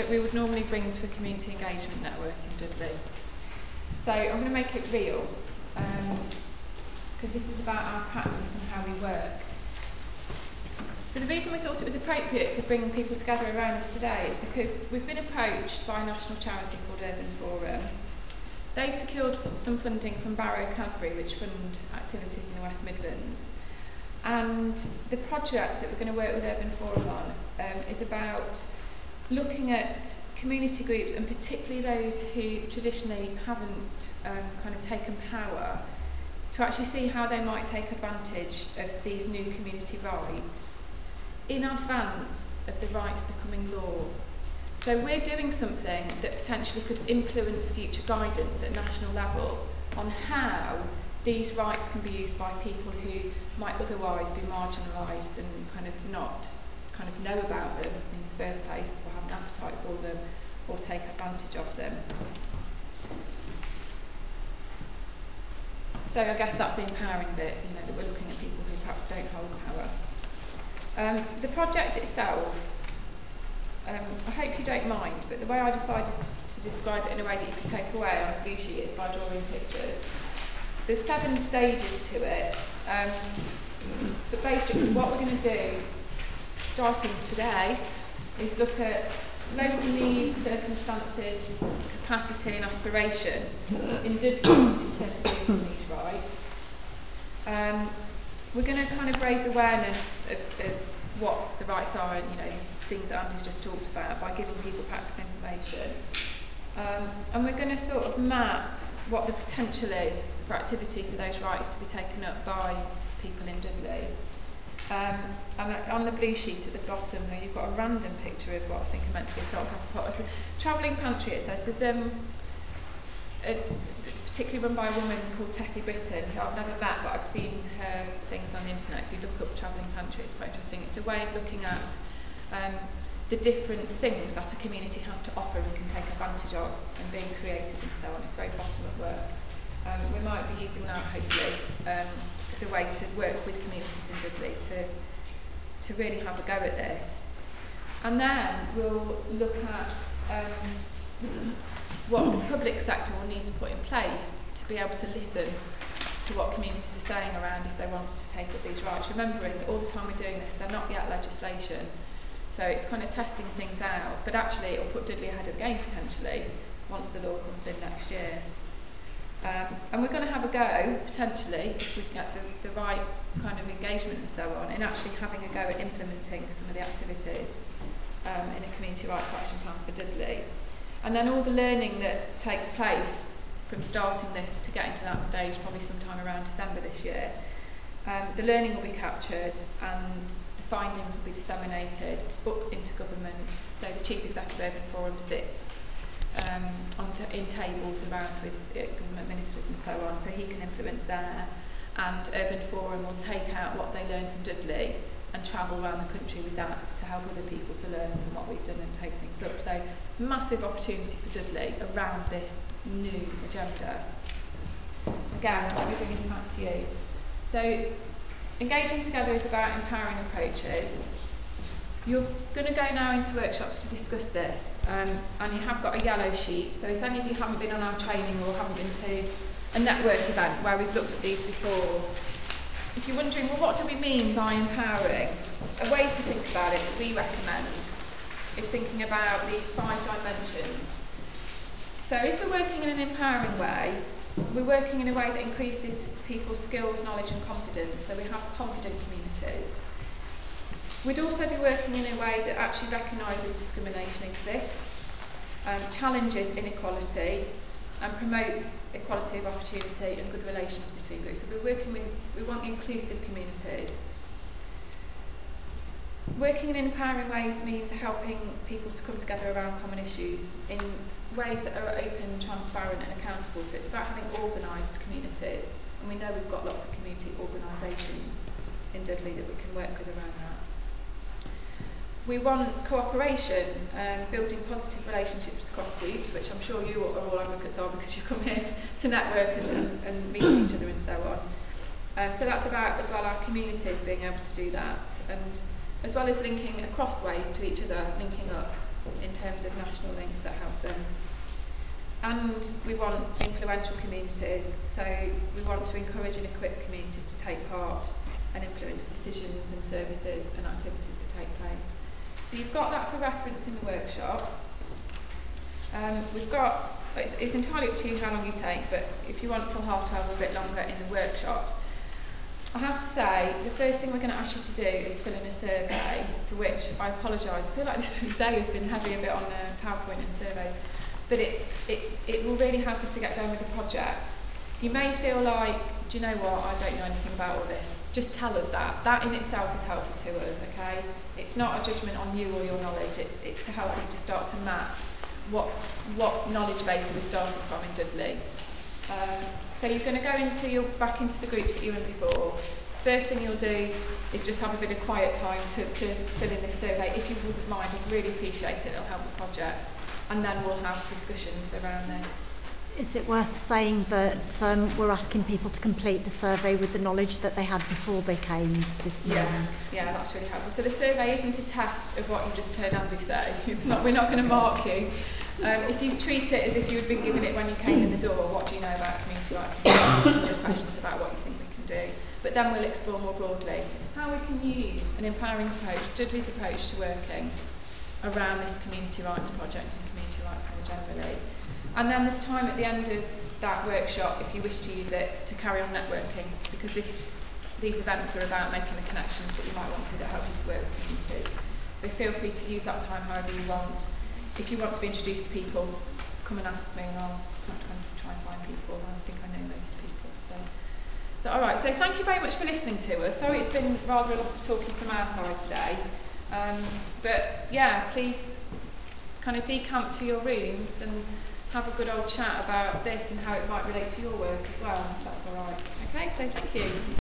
that we would normally bring to a community engagement network in Dudley. So I'm going to make it real, because um, this is about our practice and how we work. So the reason we thought it was appropriate to bring people together around us today is because we've been approached by a national charity called Urban Forum. They've secured some funding from Barrow Cadbury, which fund activities in the West Midlands. And the project that we're going to work with Urban Forum on um, is about looking at community groups and particularly those who traditionally haven't um, kind of taken power to actually see how they might take advantage of these new community rights in advance of the rights becoming law. So we're doing something that potentially could influence future guidance at national level on how these rights can be used by people who might otherwise be marginalised and kind of not kind of know about them in the first place or have an appetite for them or take advantage of them. So I guess that's the empowering bit, you know, that we're looking at people who perhaps don't hold power. Um, the project itself, um, I hope you don't mind, but the way I decided to, describe it in a way that you can take away on a blue sheet is by drawing pictures. There's seven stages to it, um, but basically what we're going to do, starting today, is look at local needs, circumstances, capacity and aspiration in, in terms of these rights. Um, we're going to kind of raise awareness of, of what the rights are and you know things that Andy's just talked about by giving people practical information. Um, and we're going to sort of map what the potential is for activity for those rights to be taken up by people in Dudley. Um, and on the blue sheet at the bottom, now you've got a random picture of what I think are meant to be assault pepper pots. Travelling Pantry, it says, there's um, a, it's particularly run by a woman called Tessie Britton, who I've never met, but I've seen her things on the internet. If you look up Travelling Pantry, it's quite interesting. It's a way of looking at um, the different things that a community has to offer and can take advantage of and being creative and so on. It's very bottom-up work. Um, we might be using that hopefully um, as a way to work with communities in Dudley to, to really have a go at this. And then we'll look at um, what the public sector will need to put in place to be able to listen to what communities are saying around if they wanted to take up these rights. Remembering that all the time we're doing this, they're not yet legislation. So it's kind of testing things out, but actually it'll put Dudley ahead of the game potentially once the law comes in next year. Um, and we're going to have a go, potentially, if we get the, the right kind of engagement and so on, in actually having a go at implementing some of the activities um, in a community rights action plan for Dudley. And then all the learning that takes place from starting this to getting to that stage, probably sometime around December this year, um, the learning will be captured and the findings will be disseminated up into government. So the Chief Executive Urban Forum sits um, on in tables around with uh, government ministers and so on, so he can influence there. And Urban Forum will take out what they learn from Dudley and travel around the country with that to help other people to learn from what we've done and take things up. So massive opportunity for Dudley around this new agenda. Again, let me bring this back to you. So engaging together is about empowering approaches. You're going to go now into workshops to discuss this um, and you have got a yellow sheet so if any of you haven't been on our training or haven't been to a network event where we've looked at these before if you're wondering, well, what do we mean by empowering? A way to think about it that we recommend is thinking about these five dimensions. So if we're working in an empowering way, we're working in a way that increases people's skills, knowledge and confidence, so we have confident communities. We'd also be working in a way that actually recognises discrimination exists, um, challenges inequality, and promotes equality of opportunity and good relations between groups. So we're working with, we want inclusive communities. Working in empowering ways means helping people to come together around common issues in ways that are open, transparent and accountable. So it's about having organised communities. And we know we've got lots of community organisations in Dudley that we can work with around that. We want cooperation, um, building positive relationships across groups, which I'm sure you are all advocates of because you've come here to network and, and meet each other and so on. Um, so that's about as well our communities being able to do that, and as well as linking across ways to each other, linking up in terms of national links that have them. And we want influential communities, so we want to encourage and equip communities to take part and influence decisions and services and activities that take place. So you've got that for reference in the workshop. Um, we've got, it's, it's entirely up to you how long you take, but if you want till half 12 or a bit longer in the workshops, I have to say, the first thing we're going to ask you to do is fill in a survey, to which I apologise. I feel like this day has been heavy a bit on uh, PowerPoint and surveys, but it, it, it will really help us to get going with the project. You may feel like, do you know what, I don't know anything about all this. Just tell us that. That in itself is helpful to us, okay? It's not a judgment on you or your knowledge, it, it's to help us to start to map what, what knowledge base we're we starting from in Dudley. Um, so you're going to go into your back into the groups that you were in before. First thing you'll do is just have a bit of quiet time to, to fill in this survey. If you wouldn't mind, I'd really appreciate it. It'll help the project. And then we'll have discussions around this. Is it worth saying that um, we're asking people to complete the survey with the knowledge that they had before they came this yeah, morning? Yeah, that's really helpful. So the survey isn't a test of what you just heard Andy say. It's not, we're not going to mark you. Um, if you treat it as if you had been given it when you came in the door, what do you know about community rights? Your questions about what you think we can do. But then we'll explore more broadly how we can use an empowering approach, Dudley's approach to working, around this community rights project and community rights more generally. And then there's time at the end of that workshop, if you wish to use it, to carry on networking, because this, these events are about making the connections that you might want to that help you to work with communities. So feel free to use that time however you want. If you want to be introduced to people, come and ask me and I'll try and, find people. I think I know most people. So, so all right. So thank you very much for listening to us. Sorry it's been rather a lot of talking from our side today. Um, but yeah, please kind of decamp to your rooms and have a good old chat about this and how it might relate to your work as well, if that's all right. Okay, so thank you.